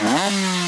Mm-hmm.